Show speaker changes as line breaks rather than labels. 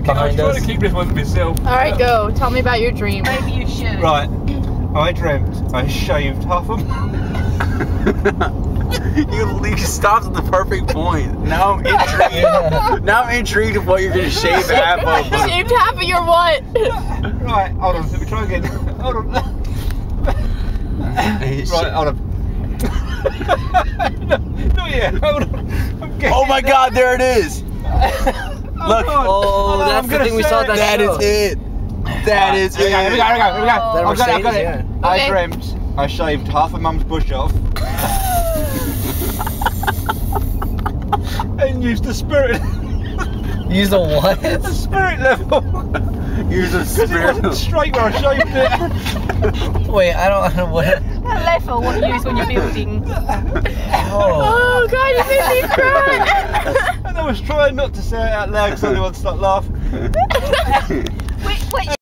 bag
I'm
behind
trying
us.
to keep this one to myself.
All right, go. Tell me about your dream.
Maybe you should.
Right. I dreamt I shaved half of
You, you stopped at the perfect point. Now I'm intrigued. now I'm intrigued of what you're gonna shave half of.
Shaved half of your what?
Right, hold on, let me try again. Hold on. right, hold on. no, not yet, hold on. I'm
Oh my
it.
God! There it is.
Hold
Look.
on.
Oh,
Hold
that's
I'm
the thing we saw
it.
at
That
show.
is it. That is
Here we go, here we go,
it.
here we go, here we go.
That
I've got it, I've got it.
Mercedes,
I
Okay.
dreamt I shaved half of mum's bush off. and used the spirit,
Use the what?
the spirit level.
Use a
Because it wasn't
spirit.
straight where I shaved it.
Wait, I don't, know don't what.
That level what you use when you're building.
Oh.
Oh God, you made me cry
was trying not to say it out loud because anyone start laughing. wait, wait.